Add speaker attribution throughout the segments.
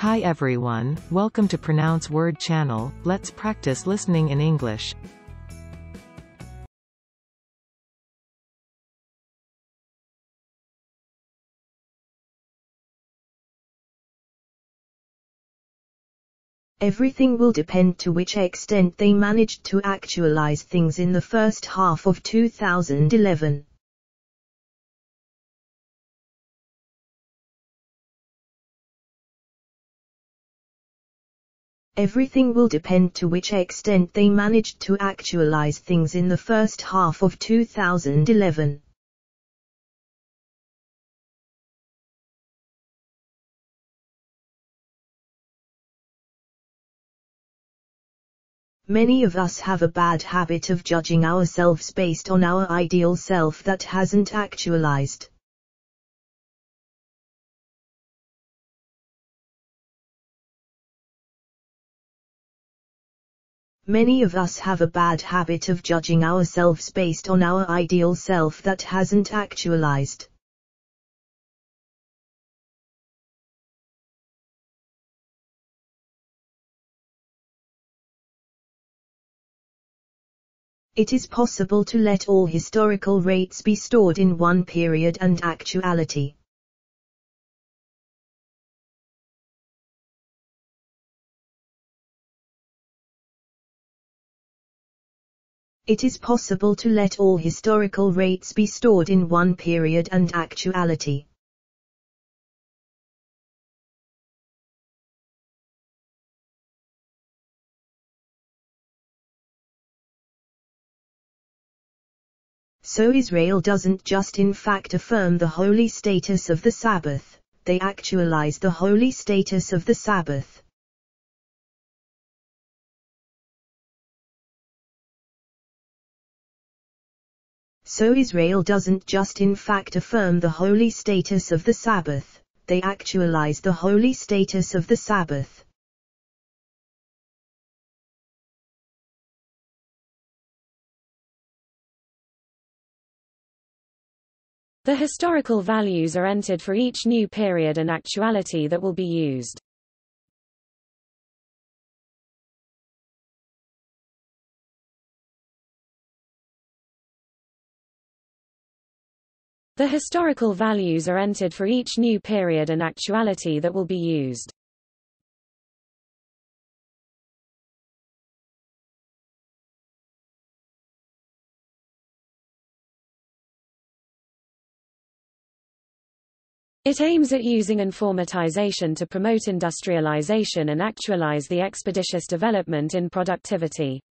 Speaker 1: Hi everyone, welcome to Pronounce Word channel, let's practice listening in English.
Speaker 2: Everything will depend to which extent they managed to actualize things in the first half of 2011. Everything will depend to which extent they managed to actualize things in the first half of 2011. Many of us have a bad habit of judging ourselves based on our ideal self that hasn't actualized. Many of us have a bad habit of judging ourselves based on our ideal self that hasn't actualized. It is possible to let all historical rates be stored in one period and actuality. It is possible to let all historical rates be stored in one period and actuality. So Israel doesn't just in fact affirm the holy status of the Sabbath, they actualize the holy status of the Sabbath. So Israel doesn't just in fact affirm the holy status of the Sabbath, they actualize the holy status of the Sabbath.
Speaker 3: The historical values are entered for each new period and actuality that will be used. The historical values are entered for each new period and actuality that will be used. It aims at using informatization to promote industrialization and actualize the expeditious development in productivity.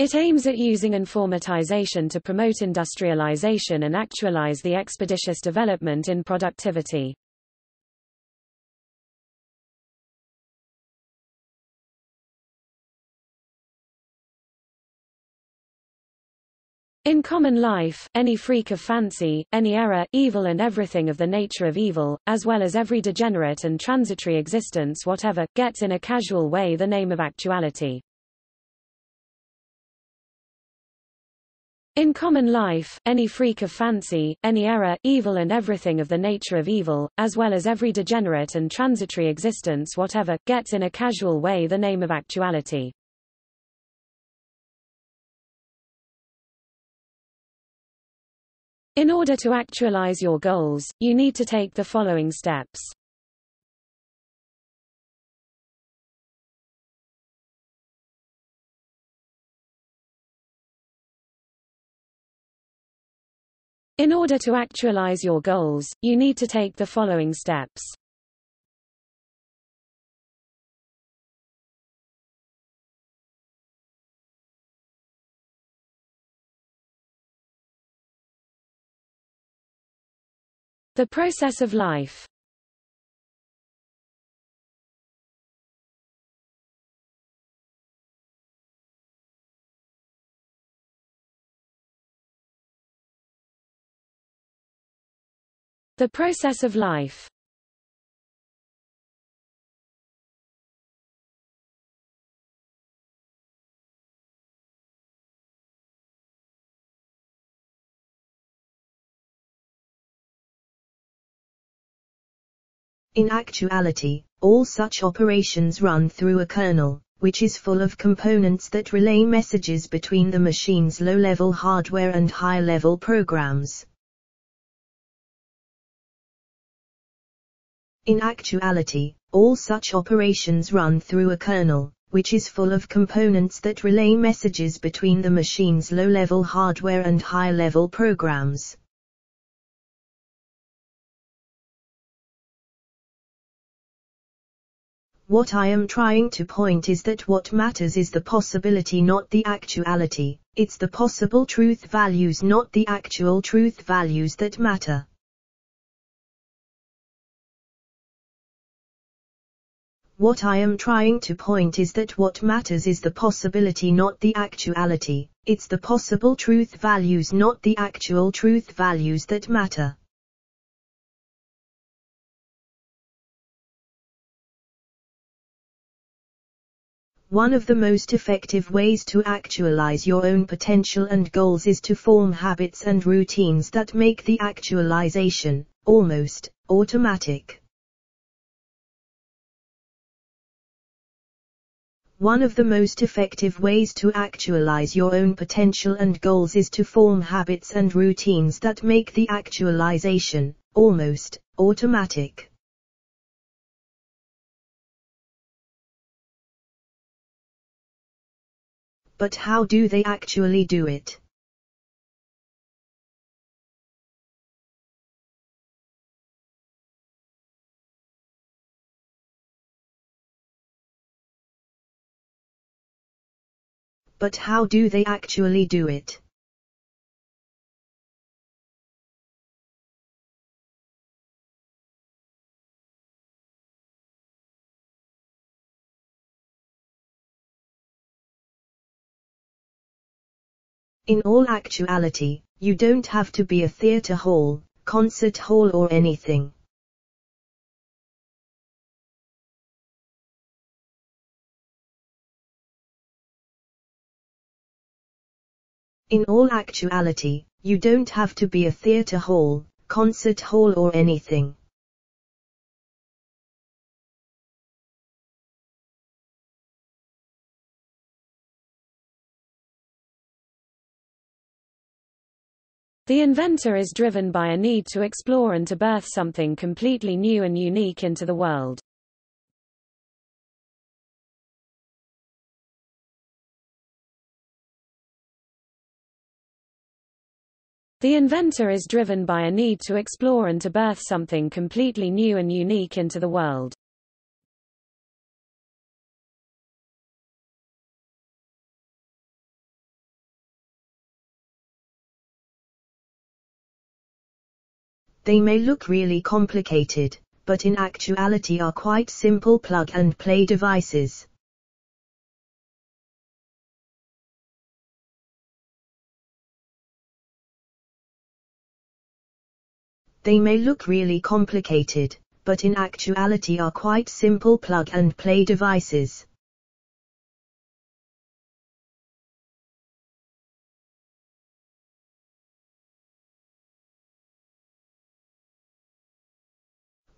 Speaker 3: It aims at using informatization to promote industrialization and actualize the expeditious development in productivity. In common life, any freak of fancy, any error, evil and everything of the nature of evil, as well as every degenerate and transitory existence whatever, gets in a casual way the name of actuality. In common life, any freak of fancy, any error, evil and everything of the nature of evil, as well as every degenerate and transitory existence whatever, gets in a casual way the name of actuality. In order to actualize your goals, you need to take the following steps. In order to actualize your goals, you need to take the following steps. The process of life The process of life
Speaker 2: In actuality, all such operations run through a kernel, which is full of components that relay messages between the machine's low-level hardware and high-level programs. In actuality, all such operations run through a kernel, which is full of components that relay messages between the machine's low-level hardware and high-level programs. What I am trying to point is that what matters is the possibility not the actuality, it's the possible truth values not the actual truth values that matter. What I am trying to point is that what matters is the possibility not the actuality, it's the possible truth values not the actual truth values that matter. One of the most effective ways to actualize your own potential and goals is to form habits and routines that make the actualization almost automatic. One of the most effective ways to actualize your own potential and goals is to form habits and routines that make the actualization almost automatic. but how do they actually do it? But how do they actually do it? In all actuality, you don't have to be a theatre hall, concert hall or anything. In all actuality, you don't have to be a theatre hall, concert hall or anything.
Speaker 3: The inventor is driven by a need to explore and to birth something completely new and unique into the world. The inventor is driven by a need to explore and to birth something completely new and unique into the world.
Speaker 2: They may look really complicated, but in actuality are quite simple plug-and-play devices. They may look really complicated, but in actuality are quite simple plug-and-play devices.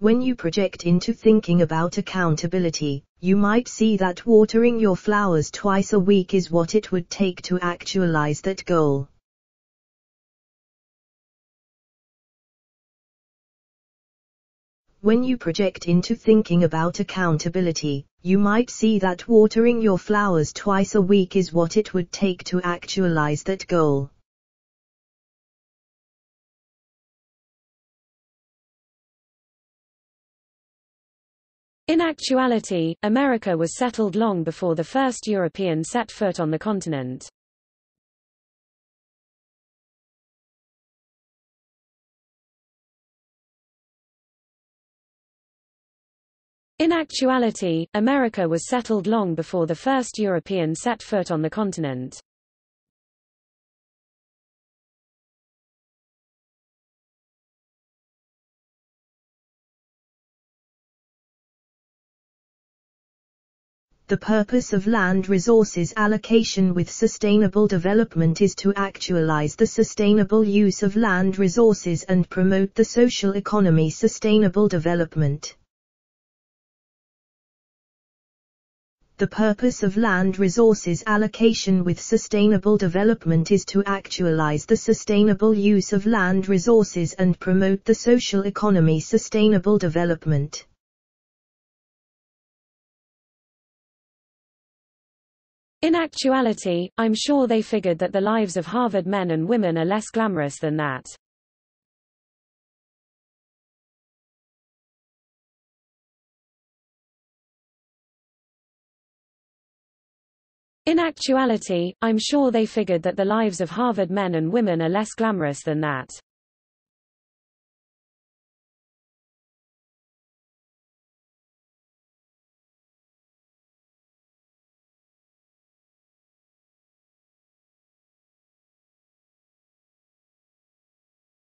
Speaker 2: When you project into thinking about accountability, you might see that watering your flowers twice a week is what it would take to actualize that goal. When you project into thinking about accountability, you might see that watering your flowers twice a week is what it would take to actualize that goal.
Speaker 3: In actuality, America was settled long before the first European set foot on the continent. In actuality, America was settled long before the first European set foot on the continent.
Speaker 2: The purpose of land resources allocation with sustainable development is to actualize the sustainable use of land resources and promote the social economy sustainable development. The purpose of land resources allocation with sustainable development is to actualize the sustainable use of land resources and promote the social economy sustainable development.
Speaker 3: In actuality, I'm sure they figured that the lives of Harvard men and women are less glamorous than that. In actuality, I'm sure they figured that the lives of Harvard men and women are less glamorous than that.